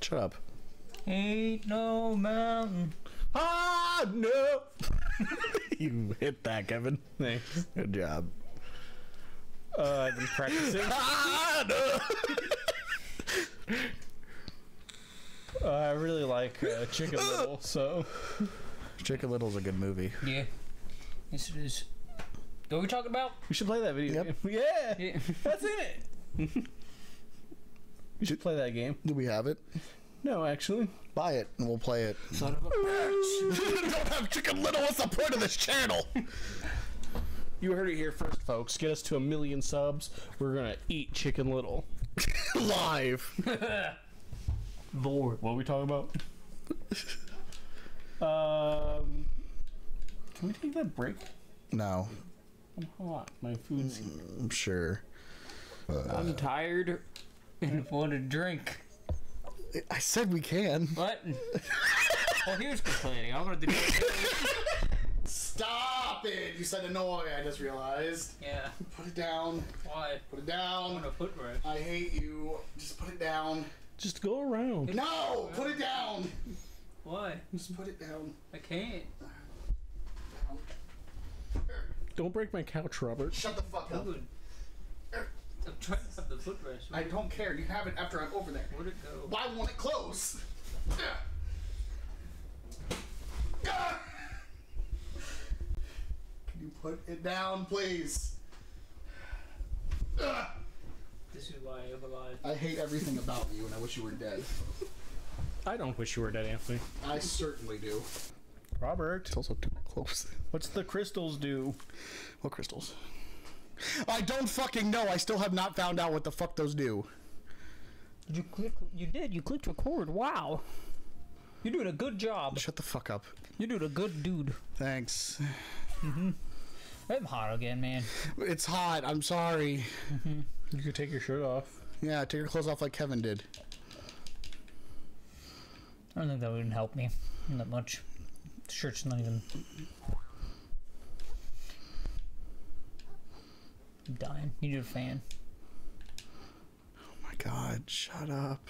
Shut up. Ain't no mountain. Ah no! you hit that, Kevin. Thanks. Good job. Uh, I've been practicing. Ah no! Uh, I really like uh, Chicken Little, so Chicken Little's a good movie. Yeah. Yes, it is. What are we talking about? we should play that video Yep. Yeah, Yeah. that's in it. We should play that game. Do we have it? No, actually. Buy it and we'll play it. Son of a bitch. don't have Chicken Little. What's the point of this channel? You heard it here first, folks. Get us to a million subs. We're gonna eat Chicken Little. Live. Lord, what are we talking about? um, can we take that break? No, I'm hot. My food's. I'm sure. I'm tired and want to drink. I said we can. What? well, he was complaining. I wanted to do it. Stop it! You said annoy. I just realized. Yeah. Put it down. Why? Put it down. I down. want a foot rest. I hate you. Just put it down. Just go around. No! Put it down! Why? Just put it down. I can't. Don't break my couch, Robert. Shut the fuck up. Dude. I'm trying to have the foot rest. I don't care. You have it after I'm over there. Where'd it go? Why won't it close? Can you put it down, please? This is why I'm alive. I hate everything about you, and I wish you were dead. I don't wish you were dead, Anthony. I certainly do. Robert, It's also too close. what's the crystals do? What crystals? I don't fucking know. I still have not found out what the fuck those do. You click. You did. You clicked record. Wow. You're doing a good job. Shut the fuck up. You're doing a good dude. Thanks. Mhm. I'm hot again, man. It's hot. I'm sorry. You could take your shirt off. Yeah, take your clothes off like Kevin did. I don't think that would help me that much. The shirt's not even. Dying. You need a fan. Oh my god, shut up.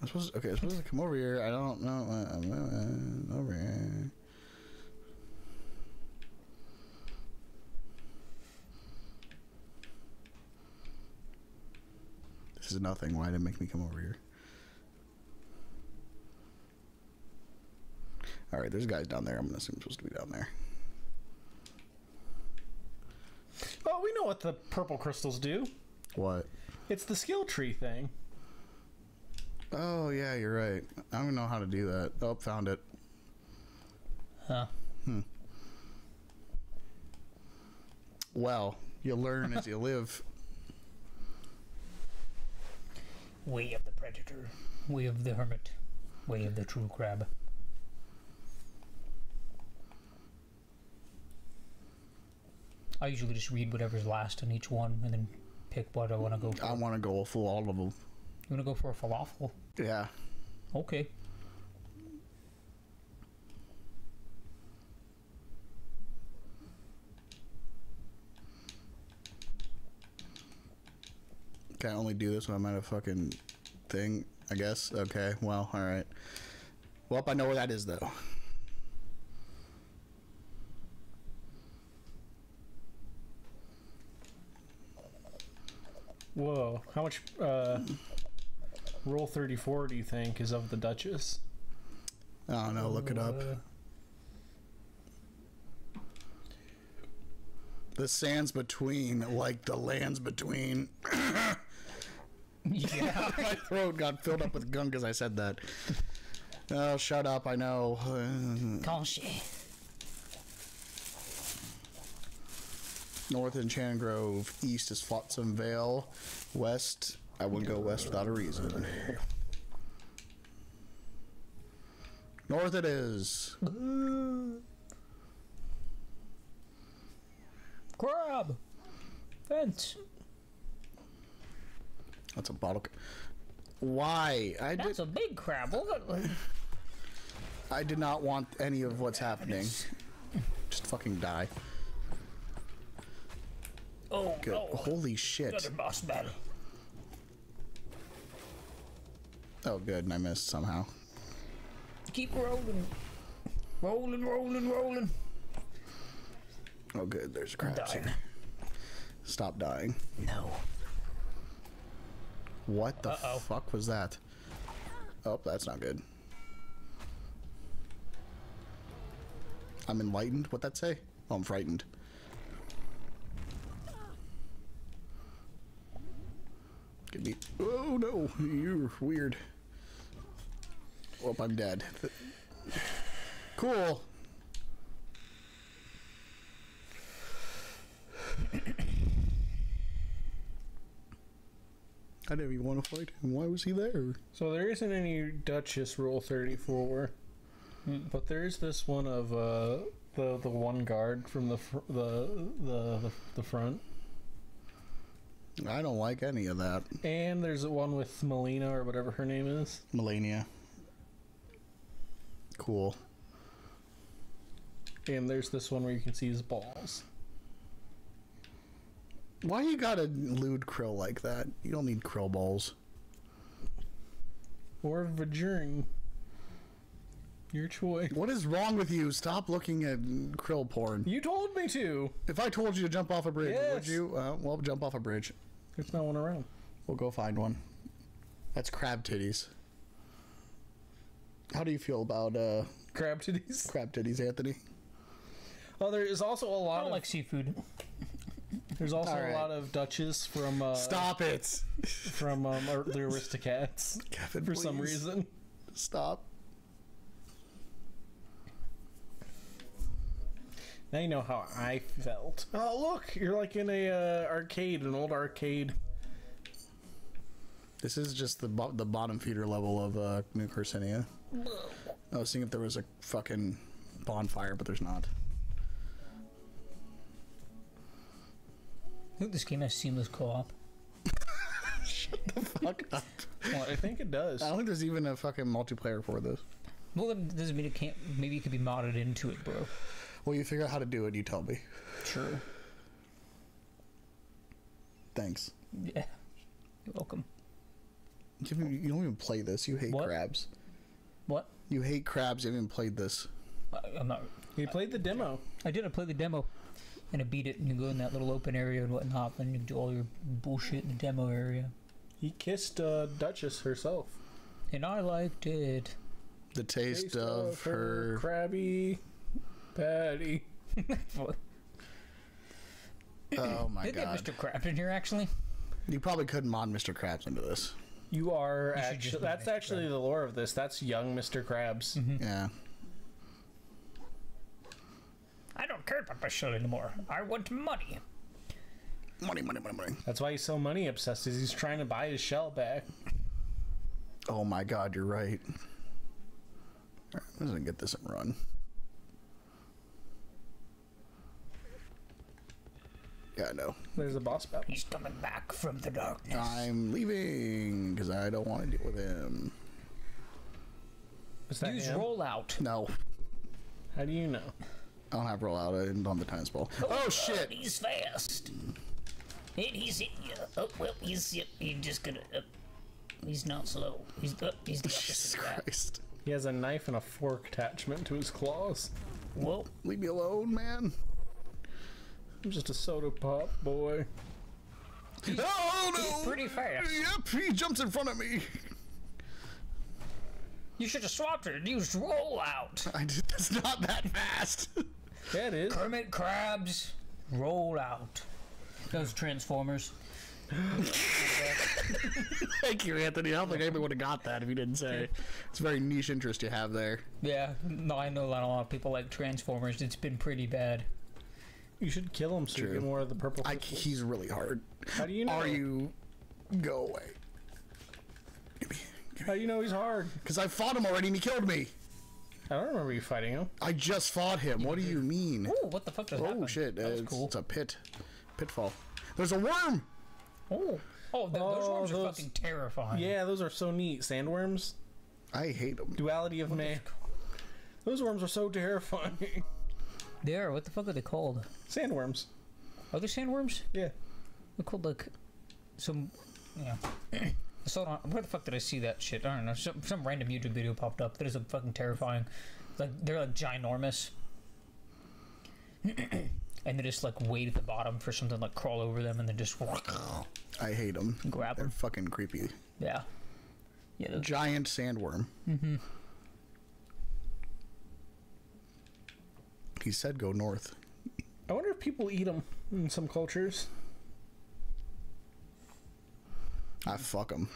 I'm supposed to, okay, I'm supposed to come over here. I don't know. I'm over here. This is nothing. Why did it make me come over here? Alright, there's guys down there. I'm gonna assume I'm supposed to be down there. Oh, we know what the purple crystals do. What? It's the skill tree thing. Oh, yeah, you're right. I don't know how to do that. Oh, found it. Huh. Hmm. Well, you learn as you live. Way of the predator. Way of the hermit. Way of the true crab. I usually just read whatever's last on each one and then pick what I want to go for. I want to go full all of them. you want to go for a falafel? Yeah. Okay. Can I only do this when I'm at a fucking thing? I guess. Okay. Well, all right. Well, I know where that is though. Whoa. How much uh, roll 34 do you think is of the Duchess? I don't know. Look it up. Uh, The sands between, like the lands between. yeah. My throat got filled up with gunk as I said that. Oh, shut up! I know. Conche. North Enchanted Grove, east is Flotsam Vale, west. I wouldn't go west without a reason. North it is. Crab. Fence. That's a bottle. Why? I did. That's a big crab. I did not want any of what's happening. Just fucking die. Oh Good. no. Holy shit. Another boss battle. Oh, good. And I missed somehow. Keep rolling. Rolling, rolling, rolling. Oh, good. There's crabs dying. here. Stop dying. No. What the Uh-oh. fuck was that? Oh, that's not good. I'm enlightened. What'd that say? Oh, I'm frightened. Give me. Oh no, you're weird. Oh, I'm dead. Cool. I didn't even want to fight him. Why was he there? So there isn't any Duchess Rule 34, but there is this one of uh, the the one guard from the fr- the, the the the front, I don't like any of that. and there's one with Melina or whatever her name is. Melania. Cool. And there's this one where you can see his balls. Why you gotta lewd krill like that? You don't need krill balls. Or Vajuring. Your choice. What is wrong with you? Stop looking at krill porn. You told me to. If I told you to jump off a bridge, would you? Uh, well, jump off a bridge. There's no one around. We'll go find one. That's crab titties. How do you feel about uh, Crab titties. crab titties, Anthony? Oh, there is also a lot don't of like seafood. there's also Alright. a lot of Duchess from uh, Stop it, from um, the Aristocats Kevin. for some reason. Stop. Now you know how I felt. Oh, look, you're like in a uh, arcade, an old arcade. This is just the bo- the bottom feeder level of uh, New Carcinia. I was seeing if there was a fucking bonfire, but there's not. I think this game has seamless co-op. Shut the fuck up. Well, I think it does. I don't think there's even a fucking multiplayer for this. Well, that doesn't mean it can't. Maybe it could be modded into it, bro. Well, you figure out how to do it. You tell me. Sure. Thanks. Yeah. You're welcome. You, haven't- you don't even play this. You hate What? crabs. What? You hate crabs. You haven't even played this. I, I'm not. We played the demo. I did. I played the demo, and I beat it. And you go in that little open area and whatnot, and you do all your bullshit in the demo area. He kissed uh, Duchess herself. And I liked it. The taste, of, her. crabby patty. Oh my Did get god. Mr. Crab in here actually? You probably could mod Mr. Krabs into this. You are You actually, that's make it actually crab. the lore of this. That's young Mr. Krabs. Mm-hmm. Yeah. I don't care about my shell anymore. I want money. Money, money, money, money. That's why he's so money obsessed. Is he's trying to buy his shell back. Oh my god, you're right. Alright, I'm just gonna get this and run. Yeah, I know. There's a boss battle. He's coming back from the darkness. I'm leaving because I don't want to deal with him. Is that Use him? rollout. No, How do you know? I don't have rollout. I didn't on the time spell. Oh shit! He's fast. And he's hitting you. Oh well, he's he's just gonna. Uh, he's not slow. He's uh, he's the Jesus opposite of that. Christ! He has a knife and a fork attachment to his claws. Well, Leave me alone, man. I'm just a soda pop boy. Oh no! He's pretty fast. Yep, he jumps in front of me. you should have swapped it and used rollout. I did. That's not that fast. Yeah, it is. Kermit Krabs, rollout. Those Transformers. Thank you, Anthony. I don't think anybody would have got that if you didn't say. It's a very niche interest you have there. Yeah, no, I know a lot, a lot of people like Transformers. It's been pretty bad. You should kill him so you True. get more of the purple. I, he's really hard. How do you know? Are you? Go away. Give me. How do you know he's hard? Because I fought him already and he killed me. I don't remember you fighting him. I just fought him. What do you mean? Oh, what the fuck just Oh happened? shit! That was it's, cool. it's a pit, pitfall. There's a worm. Oh, oh, th- those Oh, ones are fucking terrifying. Yeah, those are so neat. Sandworms. I hate them. Duality of man. Those worms are so terrifying. they are. What the fuck are they called? Sandworms. Are they sandworms? Yeah. They're called like some. Yeah. So hold on, where the fuck did I see that shit? I don't know. Some, some random YouTube video popped up that is a fucking terrifying. Like they're like ginormous, and they just like wait at the bottom for something like crawl over them and then just I hate them. Grab them. They're fucking creepy. yeah, yeah. Giant sandworm. Mm-hmm. He said go north. I wonder if people eat them in some cultures. I fuck them.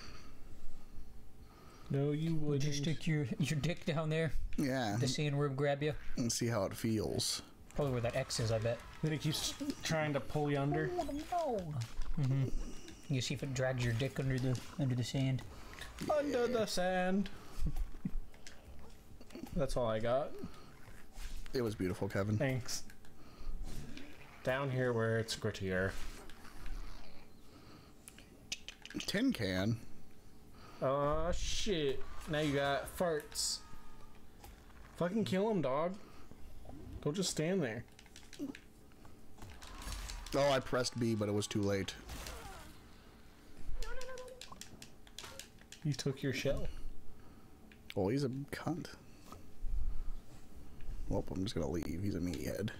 No, you Would wouldn't. you stick your your dick down there? Yeah. The sandworm grab you? And see how it feels. Probably where that X is. I bet. Then it keeps trying to pull you under. Mm-hmm. You see if it drags your dick under the under the sand. Under the sand. That's all I got. It was beautiful, Kevin. Thanks. Down here where it's grittier. Tin can. Oh shit. Now you got farts. Fucking kill him, dog. Don't just stand there. Oh, I pressed B, but it was too late. He took your shell. Oh, he's a cunt. Well, I'm just gonna leave. He's a meathead.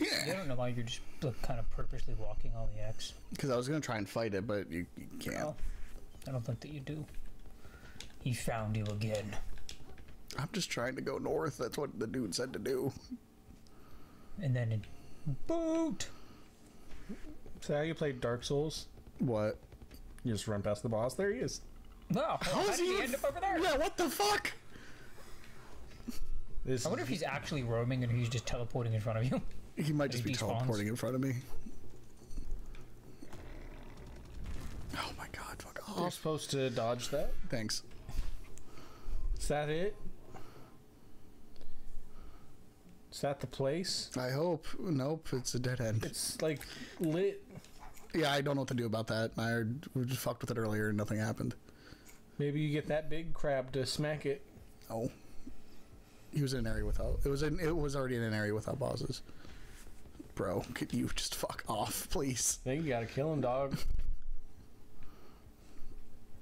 Yeah. I don't know why you're just like, kind of purposely walking on the X. Because I was gonna try and fight it, but you, you can't. Oh, I don't think that you do. He found you again. I'm just trying to go north. That's what the dude said to do. And then it boot. Is that how you play Dark Souls? What? You just run past the boss. There he is. Wow, how, is did he he- end up over there? Yeah, what the fuck? This I wonder if he's actually roaming and he's just teleporting in front of you. He might just be despawns. teleporting in front of me. Oh my god, fuck You're supposed to dodge that. Thanks. Is that it? Is that the place? I hope. Nope, it's a dead end. It's like lit. Yeah, I don't know what to do about that. I we just fucked with it earlier and nothing happened. Maybe you get that big crab to smack it. Oh. He was in an area without. It was in. It was already in an area without bosses. Bro, could you just fuck off, please? Then you gotta kill him, dog.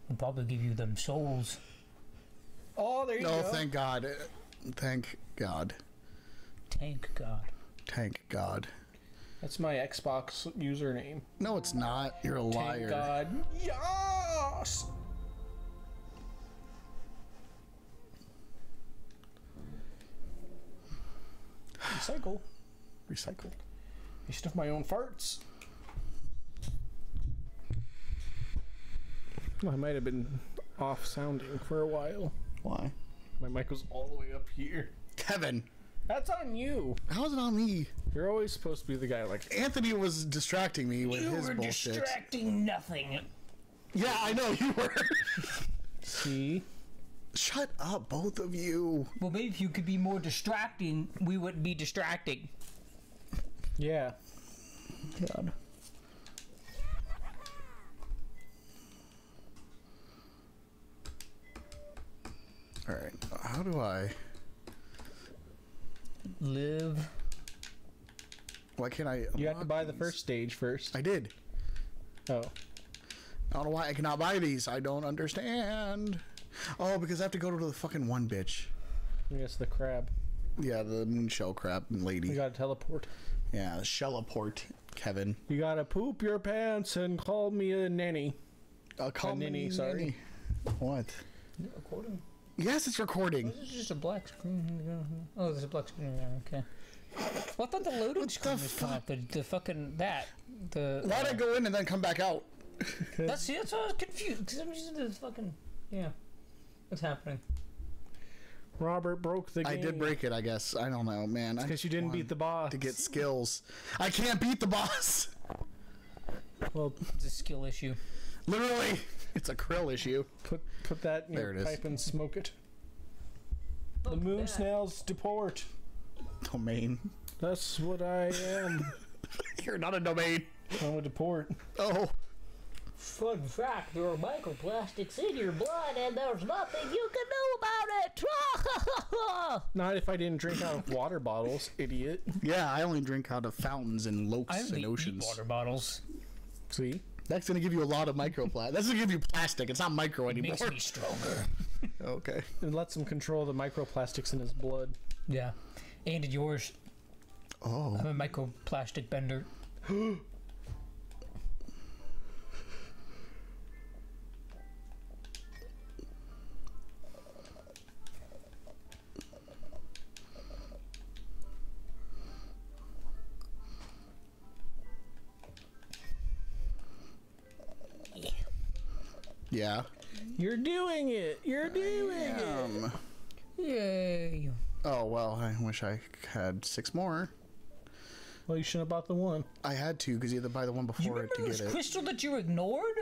He'll probably give you them souls. Oh, there you No, go. thank God. Thank God. Thank God. Thank God. That's my Xbox username. No, it's not. You're a liar. Thank liar. God. Yes. Recycle. Recycle. I stuff my own farts. I might have been off sounding for a while. Why? My mic was all the way up here. Kevin, That's on you. how's it on me? You're always supposed to be the guy like, Anthony was distracting me with his bullshit. You his were bullshit. distracting nothing. yeah, I know you were. see? Shut up, both of you. Well, maybe if you could be more distracting, we wouldn't be distracting. Yeah. God. All right. How do I? Live. Why can't I? You have to unlock buy the first stage first. I did. Oh. I don't know why I cannot buy these. I don't understand. Oh, because I have to go to the fucking one bitch. I guess the crab. Yeah, the moonshell crab lady. You gotta teleport. yeah, Shellaport, Kevin. You gotta poop your pants and call me a nanny. Uh, call me ninny, sorry. What? Recording. Yes, it's recording. This is just a black screen. Oh, there's a black screen there. Okay. Well, I thought the loading What screen the was coming up. The, the fucking that. The. Why'd I go in and then come back out? That's see, that's why I was confused. Because I'm using this fucking. Yeah. What's happening? Robert broke the game. I did break it, I guess. I don't know, man. I Because you didn't beat the boss. to get skills. I can't beat the boss. Well, It's a skill issue. Literally, it's a krill issue. put put that in There your it is. pipe and smoke it. The moon snails deport. Domain. That's what I am. You're not a domain. I'm a deport. Oh, Fun fact: there are microplastics in your blood, and there's nothing you can do about it. Not if I didn't drink out of water bottles, idiot. yeah. I only drink out of fountains and lakes I and only eat oceans. water bottles. See? That's gonna give you a lot of microplastic. That's gonna give you plastic. It's not micro anymore. Makes me stronger. Okay. It lets him control the microplastics in his blood. Yeah. And did yours. Oh. I'm a microplastic bender. Yeah. You're doing it. You're doing it. Yay. Oh well, I wish I had six more. Well, you shouldn't have bought the one. I had to because you had to buy the one You before it remember to this get it. crystal that you ignored?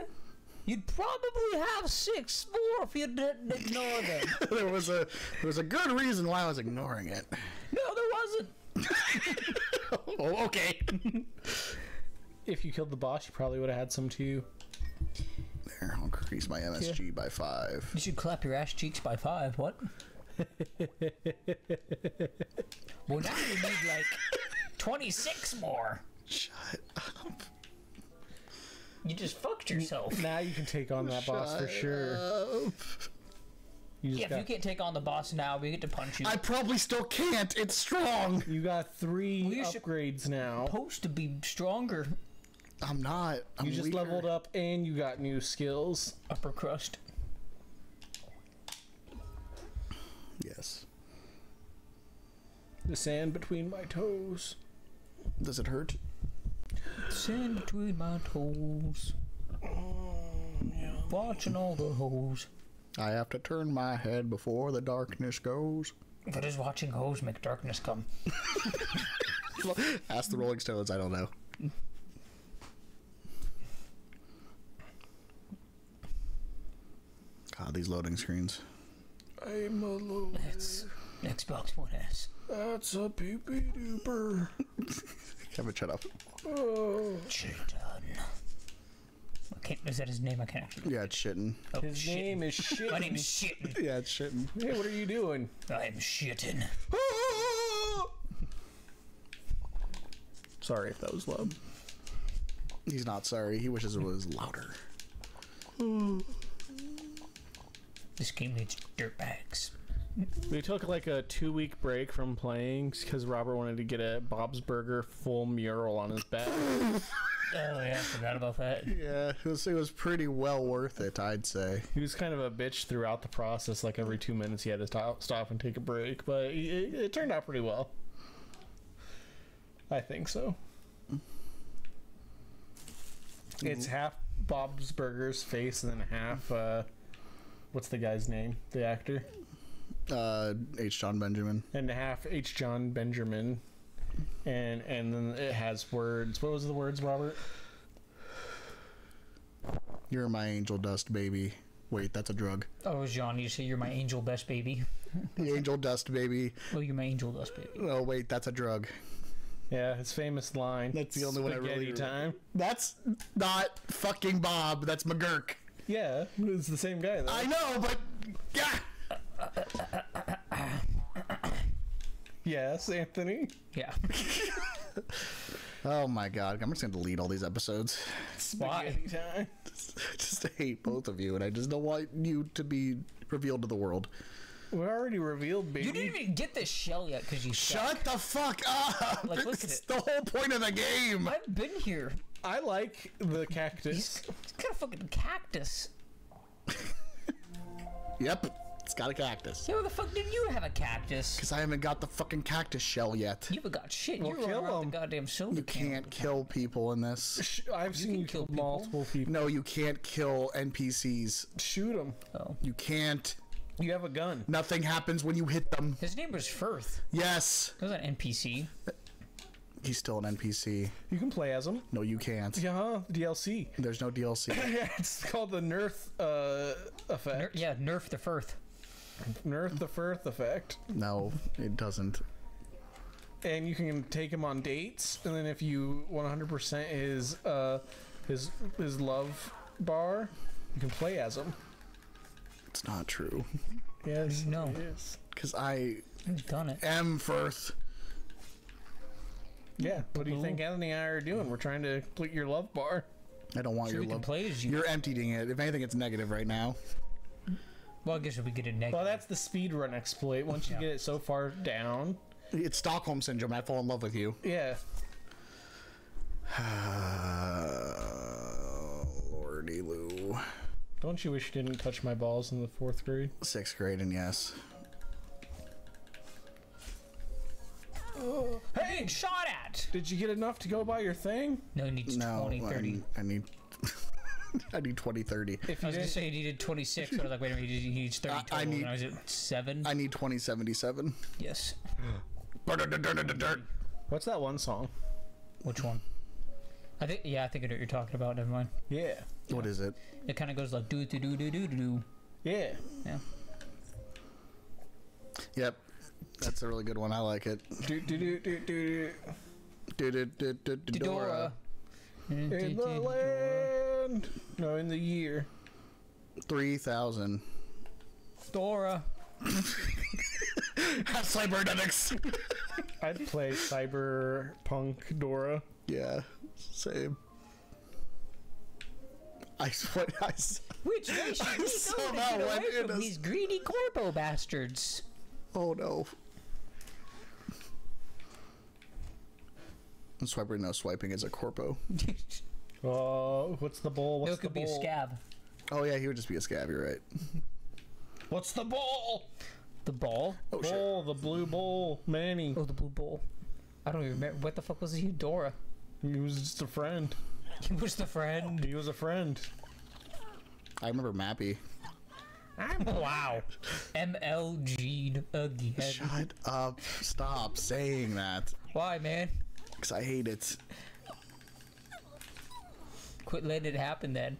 You'd probably have six more if you didn't ignore them. there was a there was a good reason why I was ignoring it. no, there wasn't. Oh, okay. If you killed the boss, you probably would have had some too. There, I'll increase my MSG by five. You should clap your ass cheeks by five. What? well, now you need like 26 more. Shut up. You just fucked yourself. Now you can take on that boss for sure. up. You just Yeah, if you can't take on the boss now, we get to punch you. I probably still can't. It's strong. you got three Well, you upgrades now. supposed to be stronger. I'm not. I'm You just weaker. leveled up and you got new skills. Upper crust. Yes. The sand between my toes. Does it hurt? Sand between my toes. Watching all the hoes. I have to turn my head before the darkness goes. But does watching hoes make darkness come? Ask the Rolling Stones. I don't know. God, these loading screens. I'm a little. It's Xbox One S. That's a peepee duper. Kevin, shut up. Oh. Cheating. I can't, is that his name? I can't actually. Yeah, it's shitting. Oh, His shit. name is shit. My name's Shitting. Yeah, it's shitting. Hey, what are you doing? I'm Shitting. Sorry if that was loud. He's not sorry. He wishes it was louder. This game needs dirtbags. We took like a two week break from playing because Robert wanted to get a Bob's Burger full mural on his back. Oh yeah, I forgot about that. Yeah, it was, it was pretty well worth it, I'd say. he was kind of a bitch throughout the process. Like every two minutes, he had to stop, stop and take a break, but it, it turned out pretty well. I think so. It's half Bob's Burger's face and then half. Uh, what's the guy's name? The actor. Uh, H. Jon Benjamin. and a half H. Jon Benjamin, and and then it has words. What was the words, Robert? You're my angel dust baby. Wait, that's a drug. Oh, John, you say you're my angel dust baby. The angel dust baby. Oh, you're my angel dust baby. Oh, wait, that's a drug. Yeah, his famous line. That's the only one I really time. That's not fucking Bob. That's McGuirk. Yeah, it's the same guy though. I know, but yeah. yes, Anthony. Yeah. Oh my god, I'm just gonna delete all these episodes. Why? Spaghetti time. I just hate both of you, and I just don't want you to be revealed to the world. We're already revealed, baby. You didn't even get this shell yet because you suck. Shut the fuck up! Like, look at it's it. the whole point of the game. I've been here. I like the cactus. It's got a fucking cactus. Yep, it's got a cactus. Yeah, where the fuck did you have a cactus? Because I haven't got the fucking cactus shell yet. You haven't got shit. Well, You're running kill around 'em. the goddamn soda You can. can't kill people in this. I've seen you kill kill people. multiple people. No, you can't kill NPCs. Shoot them. Oh. You can't. You have a gun. Nothing happens when you hit them. His name was Firth. Yes. That was an NPC. Uh, He's still an NPC. You can play as him. No, you can't. Yeah, huh? DLC. There's no DLC. Yeah, it's called the Nerf uh, Ner- effect. yeah, Nerf the Firth. Nerf the Firth effect. no, it doesn't. and you can take him on dates and then if you 100% his uh his his love bar you can play as him It's not true. yes No. it is. Because I I've done it. am Firth. Yeah what do you think anthony and i are doing we're trying to complete your love bar I don't want So your we can love. play as you. You're emptying it. If anything, it's negative right now. Well, I guess if we get a negative. Well, that's the speedrun exploit. Once you Yeah. get it so far down, It's Stockholm syndrome. I fall in love with you. yeah. Lordy Lou. Don't you wish you didn't touch my balls in the fourth grade? Sixth grade, and yes. Hey, shot at! Did you get enough to go buy your thing? No, he needs No, 20, I 30. need. I need, I need 20, 30. If I you was gonna say he needed 26, but I was like, wait a minute, he needs 30 I- total. I need- and I was at 7? I need 2077. yes. what's that one song? Which one? I think, yeah, I think I know what you're talking about. Never mind. Yeah, What is it? It kind of goes like do do do do do do. yeah. Yeah. Yep. That's a really good one. I like it. Do do do do do. Dora. In the land, no, in the year. 3000. Dora. Cybernetics. I'd play Cyberpunk Dora. yeah, same. I swear, I, Which way should we go to somehow get went away in from a- these greedy corpo bastards? oh no. And Swiper, no, swiping is a corpo. Oh, what's the bowl? What's no, it could the be a scab. Oh yeah, he would just be a scab. You're right. What's the bowl? The ball? Oh shit. Bowl, the blue bowl, Manny. Oh, the blue bowl. I don't even remember. What the fuck was he? Dora. He was just a friend. He was the friend. He was a friend. I remember Mappy. I'm wow. MLG'd again. Shut up! Stop saying that, Why, man? Cause I hate it. Quit letting it happen then.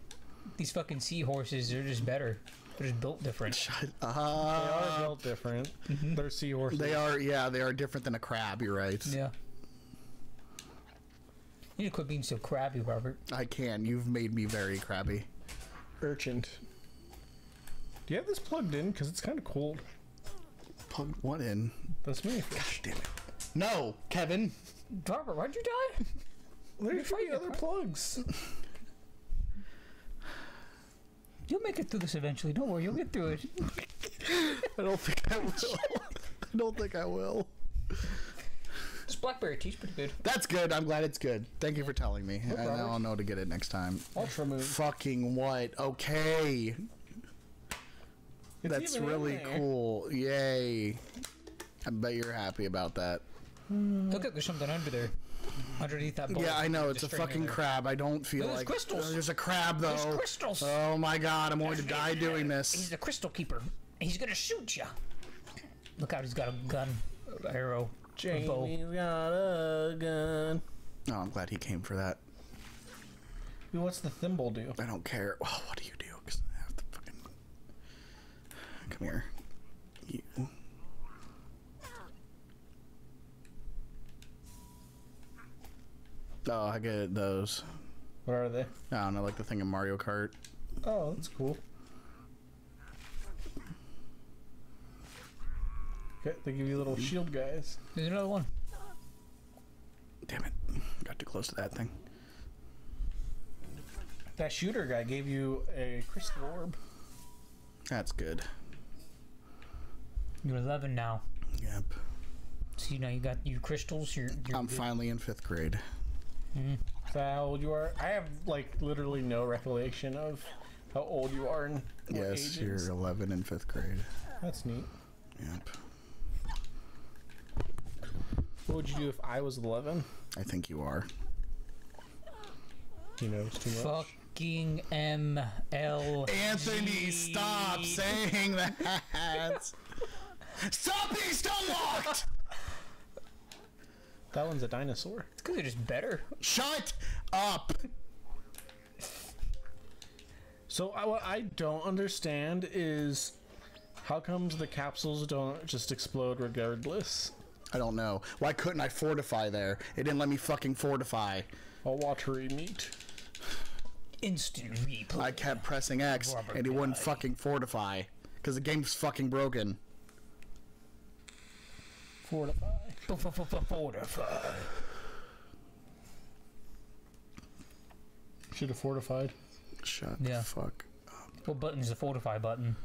These fucking seahorses, they're just better. They're just built different. Shut They are built different. Mm-hmm. They're seahorses. They are, yeah, they are different than a crab. You're right. Yeah. You need to quit being so crabby, Robert. I can. You've made me very crabby. urchin. Do you have this plugged in? Because it's kind of cold. Plug one in. That's me. Gosh damn it. No, Kevin. Robert, why'd you die? There's fighting a other plugs. You'll make it through this eventually. Don't worry, you'll get through it. I don't think I will. I don't think I will. This blackberry tea's pretty good. That's good. I'm glad it's good. Thank you for telling me. and now I'll know to get it next time. Ultra moon. Fucking what? Okay. It's That's really cool. Yay. I bet you're happy about that. Hmm. Look, at there's something under there. Underneath that bowl. Yeah, I know. It's a fucking there. crab. I don't feel There's like crystals. there's a crab though. There's crystals. Oh my god, I'm going to die doing this. He's this. the crystal keeper. He's gonna shoot you. Look out, he's got a gun, a arrow, a bow. Jamie's got a gun. Oh, I'm glad he came for that. What's the thimble do? I don't care. Oh, what do you do? 'Cause I have to fucking come here. You. Oh, I get those. What are they? I don't know, like the thing in Mario Kart. Oh, that's cool. Okay, they give you little shield guys. There's another one. Damn it. Got too close to that thing. That shooter guy gave you a crystal orb. That's good. You're 11 now, Yep. so you know you got your crystals. Your, your I'm finally in fifth grade. Mm-hmm. Is that how old you are? I have like literally no recollection of how old you are and Yes, ages. you're 11 in fifth grade. That's neat. Yep. What would you do if I was 11? I think you are. He knows too much. fucking ML. Anthony, stop saying that. stop being stonewalked! That one's a dinosaur. It's because they're just better. Shut up! So I, what I don't understand is how comes the capsules don't just explode regardless? I don't know. Why couldn't I fortify there? It didn't let me fucking fortify. I'll watch meat. Instant replay. I kept pressing X Robert and it wouldn't fucking fortify. Because the game's fucking broken. Fortify. Fortify. Should have fortified. Shut Yeah. the fuck. What button's the fortify button?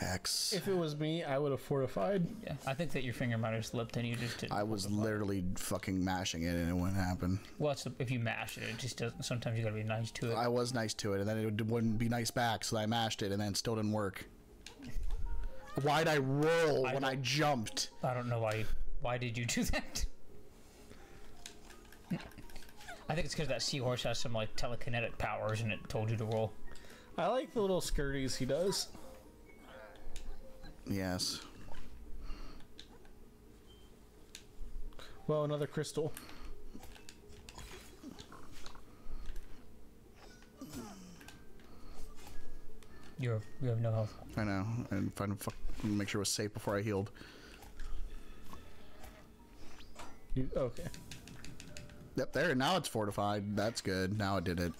X. If it was me, I would have fortified. Yeah, I think that your finger might have slipped and you just didn't. I was fortify. literally fucking mashing it and it wouldn't happen. Well, it's if you mash it, it just doesn't. Sometimes you gotta be nice to it. I was nice to it and then it wouldn't be nice back, so I mashed it and then it still didn't work. Why'd I roll I when I jumped? I don't know why. Why did you do that? I think it's because that seahorse has some like telekinetic powers and it told you to roll. I like the little skirties he does. Yes. Well, another crystal. You're you have no health. I know. And trying to fuck, make sure it was safe before I healed. You, okay. Yep, there. Now it's fortified. That's good. Now it did it.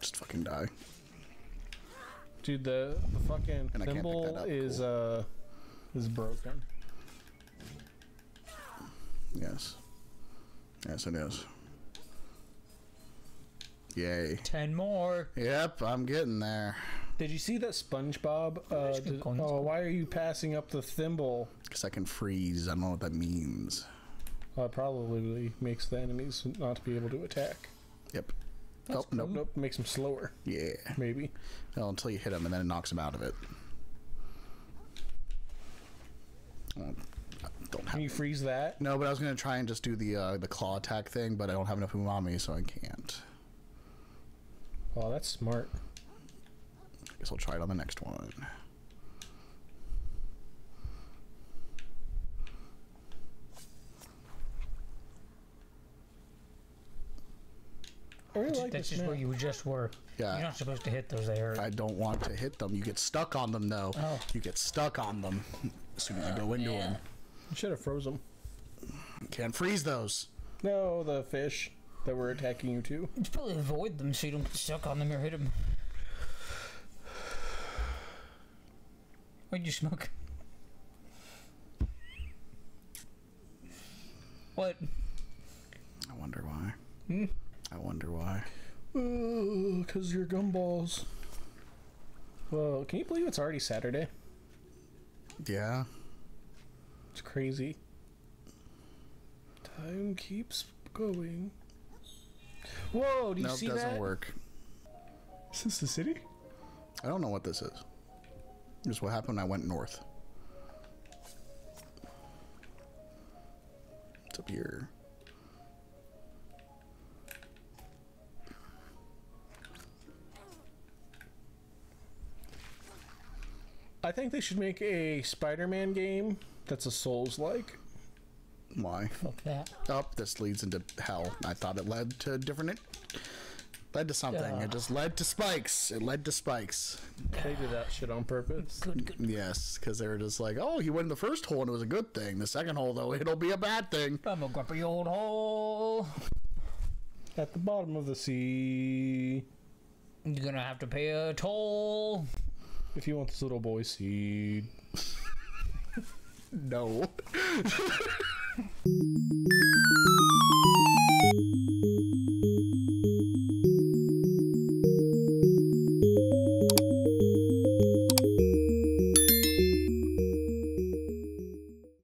Just fucking die. Dude, the, the fucking And I can't pick thimble is cool. uh is broken. Yes. Yes, it is. Yay. Ten more. Yep, I'm getting there. Did you see that SpongeBob? Uh, did- oh, why are you passing up the thimble? Because I can freeze. I don't know what that means. Uh, probably makes the enemies not be able to attack. Yep. oh, nope. Nope, makes them slower. Yeah. Maybe. Well, until you hit them, and then it knocks them out of it. Well, don't have Can you freeze that? No, but I was gonna try and just do the uh, the claw attack thing, but I don't have enough umami, so I can't. Oh, that's smart. I guess I'll try it on the next one. I really like That's this just where you just were. Yeah. You're not supposed to hit those. They hurt. I don't want to hit them. You get stuck on them, though. Oh. You get stuck on them as soon as you go into them. You should have froze them. Can't freeze those. No, the fish that were attacking you too. You should probably avoid them so you don't get stuck on them or hit them. Why'd you smoke? What? I wonder why. Hmm? I wonder why. Uh, because you're gumballs. Well, can you believe it's already Saturday? Yeah. It's crazy. Time keeps going. Whoa, do you nope, see doesn't that? work. Is this the city? I don't know what this is. Is what happened I went north. It's up here. I think they should make a Spider-Man game that's a Souls-like. Why? Fuck that. Oh, this leads into hell. I thought it led to different. led to something. It just led to spikes. It led to spikes. They did that shit on purpose. Good, good. Yes, because they were just like, oh, he went in the first hole and it was a good thing. The second hole, though, it'll be a bad thing. I'm a grumpy old hole. At the bottom of the sea. You're gonna have to pay a toll. If you want this little boy seed. No.